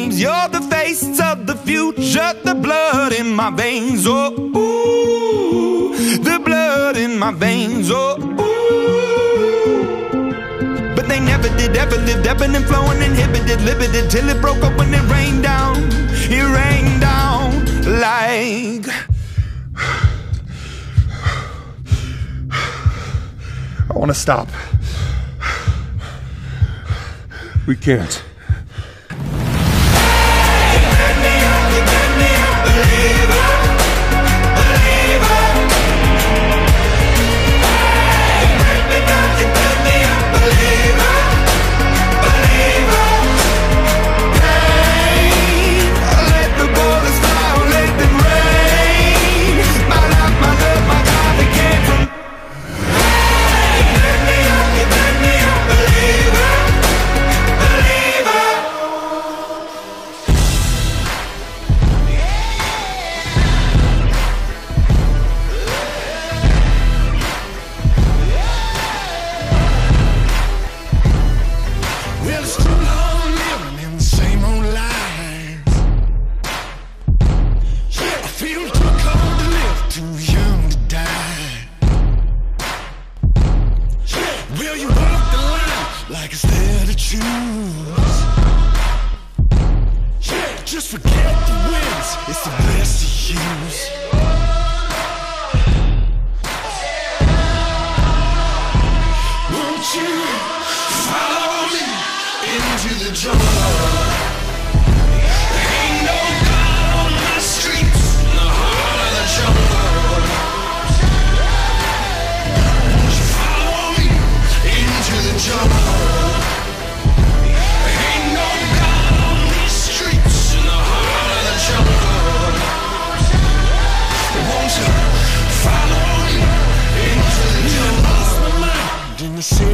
flames. You're the face of the future, the blood in my veins. Oh, ooh, the blood in my veins. Oh, ooh. But they never did, ever lived, ebbing and flowing, inhibited, limited, till it broke up when it rained down. It rained down like. I want to stop. We can't. Will you walk the line like it's there to choose? Yeah, Just forget the wins, it's the best to use. The city